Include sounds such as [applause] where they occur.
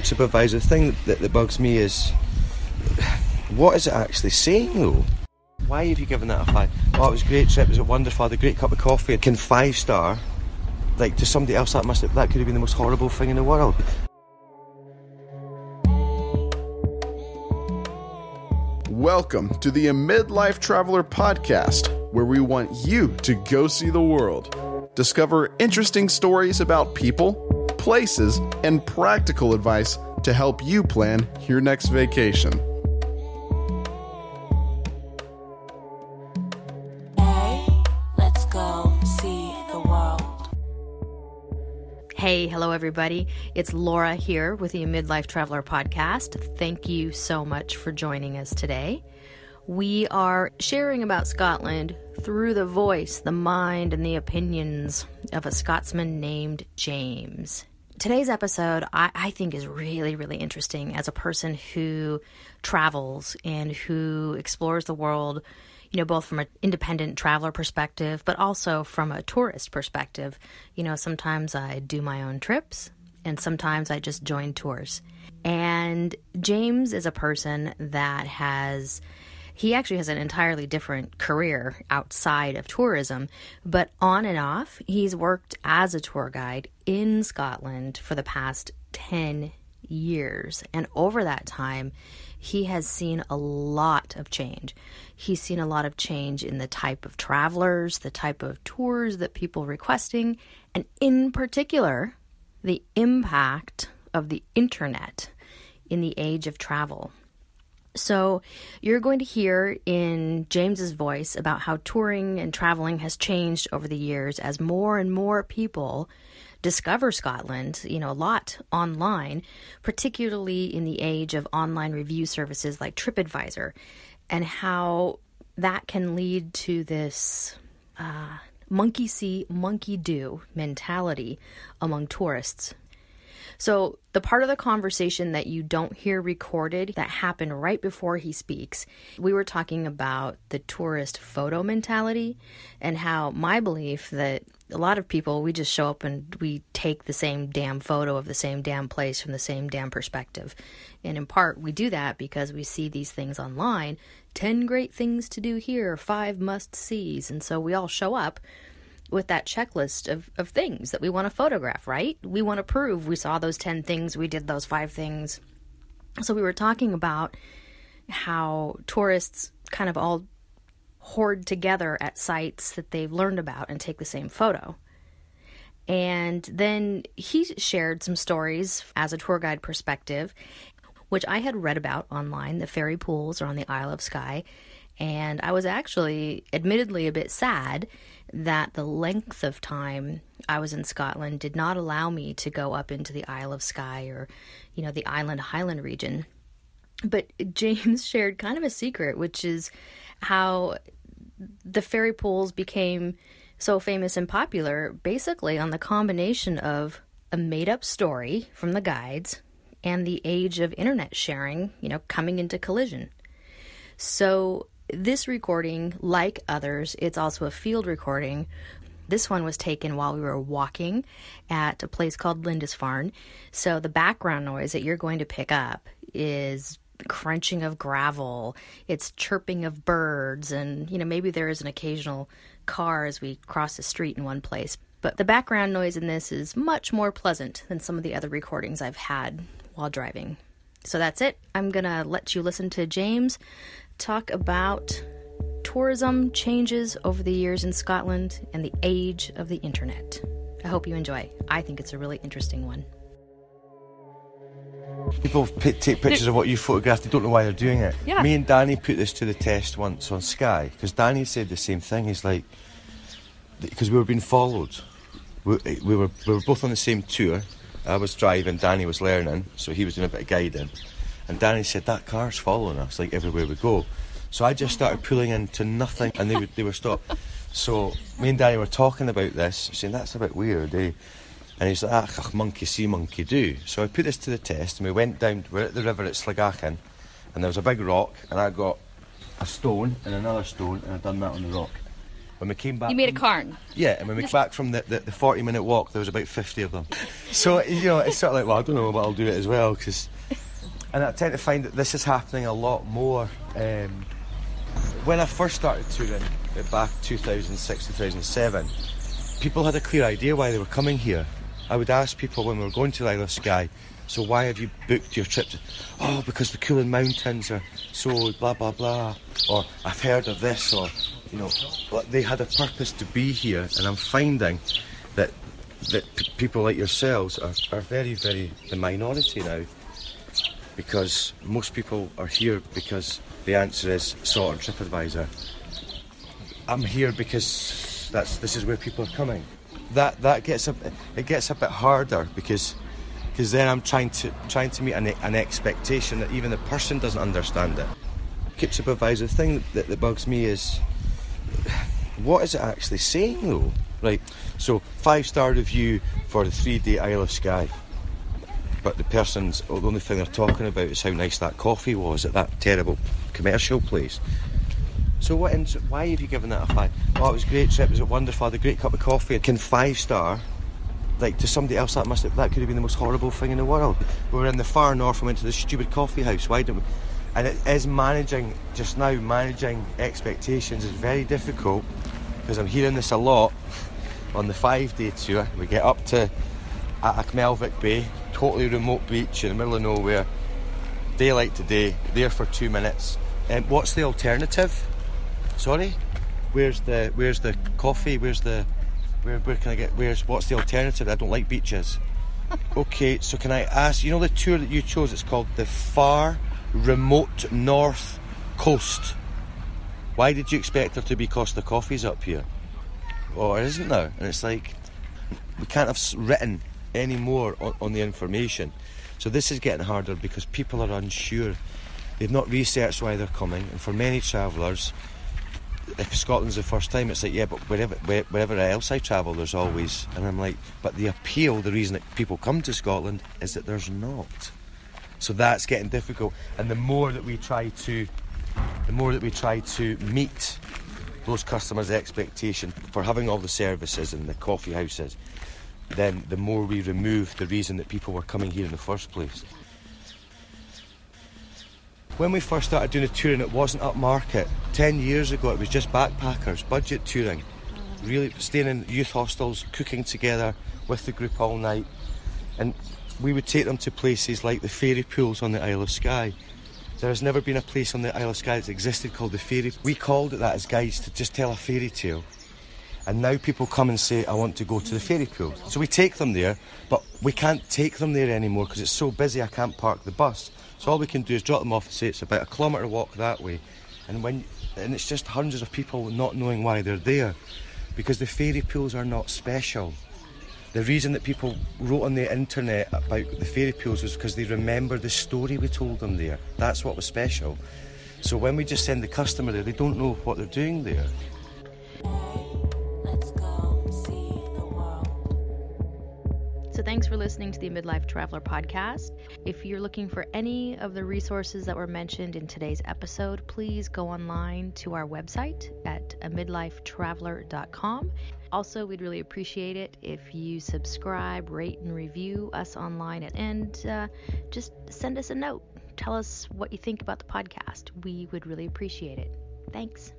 supervisor. The thing that, that bugs me is what is it actually saying though? Why have you given that a five? Oh, it was a great trip. It was a wonderful. I had a great cup of coffee. Can five star? Like to somebody else, that must have, that could have been the most horrible thing in the world. Welcome to the A Midlife Traveler podcast, where we want you to go see the world. Discover interesting stories about people, places, and practical advice to help you plan your next vacation. Hey, let's go see the world. Hey, hello everybody. It's Laura here with the Midlife Traveler podcast. Thank you so much for joining us today. We are sharing about Scotland through the voice, the mind, and the opinions of a Scotsman named James. Today's episode, I, I think, is really, really interesting as a person who travels and who explores the world you know, both from an independent traveler perspective, but also from a tourist perspective. You know, sometimes I do my own trips and sometimes I just join tours. And James is a person that has. He actually has an entirely different career outside of tourism, but on and off, he's worked as a tour guide in Scotland for the past 10 years. And over that time, he has seen a lot of change. He's seen a lot of change in the type of travelers, the type of tours that people requesting, and in particular, the impact of the internet in the age of travel. So, you're going to hear in James's voice about how touring and traveling has changed over the years as more and more people discover Scotland, you know, a lot online, particularly in the age of online review services like TripAdvisor, and how that can lead to this uh, monkey see, monkey do mentality among tourists. So, the part of the conversation that you don't hear recorded that happened right before he speaks, we were talking about the tourist photo mentality and how my belief that a lot of people, we just show up and we take the same damn photo of the same damn place from the same damn perspective. And in part, we do that because we see these things online 10 great things to do here, five must sees. And so we all show up with that checklist of, of things that we want to photograph, right? We want to prove we saw those 10 things, we did those five things. So we were talking about how tourists kind of all hoard together at sites that they've learned about and take the same photo. And then he shared some stories as a tour guide perspective, which I had read about online. The fairy pools are on the Isle of Skye. And I was actually, admittedly, a bit sad that the length of time I was in Scotland did not allow me to go up into the Isle of Skye or, you know, the island highland region. But James [laughs] shared kind of a secret, which is how the fairy pools became so famous and popular basically on the combination of a made up story from the guides and the age of internet sharing, you know, coming into collision. So this recording, like others, it's also a field recording. This one was taken while we were walking at a place called Lindisfarne. So the background noise that you're going to pick up is crunching of gravel, it's chirping of birds, and you know, maybe there is an occasional car as we cross the street in one place. But the background noise in this is much more pleasant than some of the other recordings I've had while driving. So that's it. I'm going to let you listen to James talk about tourism changes over the years in Scotland and the age of the internet. I hope you enjoy. I think it's a really interesting one. People p- take pictures of what you photographed, they don't know why they're doing it. Yeah. Me and Danny put this to the test once on Skye, because Danny said the same thing. He's like, because we were being followed. We, eh, we, were, we were both on the same tour. I was driving, Danny was learning, so he was doing a bit of guiding. And Danny said, That car's following us, like everywhere we go. So I just started pulling into nothing, and they, would, they were stopped. So me and Danny were talking about this, saying, That's a bit weird, eh? And he's like, ah, monkey see, monkey do. So I put this to the test, and we went down, we're at the river at Sligachan, and there was a big rock, and I got a stone and another stone, and I done that on the rock. when we came back. You made a cairn. Yeah, and when we came back from the, the, the 40 minute walk, there was about 50 of them. [laughs] So, you know, it's sort of like, well, I don't know, but I'll do it as well. Cause, and I tend to find that this is happening a lot more. Um, when I first started touring, back 2006, 2007, people had a clear idea why they were coming here. I would ask people when we were going to Isle of Skye, so why have you booked your trip? To, oh, because the Cuillin Mountains are so blah blah blah, or I've heard of this, or you know, but they had a purpose to be here, and I'm finding that that p- people like yourselves are, are very very the minority now, because most people are here because the answer is sort of TripAdvisor. I'm here because that's this is where people are coming. That that gets a it gets a bit harder because because then I'm trying to trying to meet an, an expectation that even the person doesn't understand it. Keep TripAdvisor. The thing that, that bugs me is what is it actually saying though? Right. So five star review for the three day Isle of Skye. But the person's oh, the only thing they're talking about is how nice that coffee was at that terrible commercial place. So what? Why have you given that a five? Oh, it was a great trip. It was wonderful. I had a great cup of coffee. Can five star? Like to somebody else, that must have, that could have been the most horrible thing in the world. We were in the far north. We went to this stupid coffee house. Why didn't we? And it is managing just now. Managing expectations is very difficult because I'm hearing this a lot on the five-day tour. We get up to at Melvich Bay, totally remote beach in the middle of nowhere. Daylight today, there for two minutes. Um, what's the alternative? Sorry, where's the where's the coffee? Where's the where where can I get? Where's what's the alternative? I don't like beaches. [laughs] okay, so can I ask? You know the tour that you chose? It's called the Far Remote North Coast. Why did you expect there to be Costa Coffees up here? Or isn't there? And it's like we can't have s- written any more on, on the information. So this is getting harder because people are unsure. They've not researched why they're coming, and for many travellers, if Scotland's the first time, it's like yeah, but wherever wherever else I travel, there's always, and I'm like, but the appeal, the reason that people come to Scotland is that there's not. So that's getting difficult, and the more that we try to, the more that we try to meet those customers' expectation for having all the services and the coffee houses, then the more we remove the reason that people were coming here in the first place. When we first started doing the touring, it wasn't upmarket. Ten years ago, it was just backpackers, budget touring, really staying in youth hostels, cooking together with the group all night, and we would take them to places like the fairy pools on the Isle of Skye. There has never been a place on the Isle of Skye that's existed called the fairy. We called it that as guides to just tell a fairy tale. And now people come and say, I want to go to the fairy pool. So we take them there, but we can't take them there anymore because it's so busy I can't park the bus. So all we can do is drop them off and say it's about a kilometre walk that way. And when and it's just hundreds of people not knowing why they're there. Because the fairy pools are not special. The reason that people wrote on the internet about the fairy pools was because they remember the story we told them there. That's what was special. So when we just send the customer there, they don't know what they're doing there. Thanks for listening to the Midlife Traveler podcast. If you're looking for any of the resources that were mentioned in today's episode, please go online to our website at a midlifetraveler.com. Also, we'd really appreciate it if you subscribe, rate, and review us online, and uh, just send us a note. Tell us what you think about the podcast. We would really appreciate it. Thanks.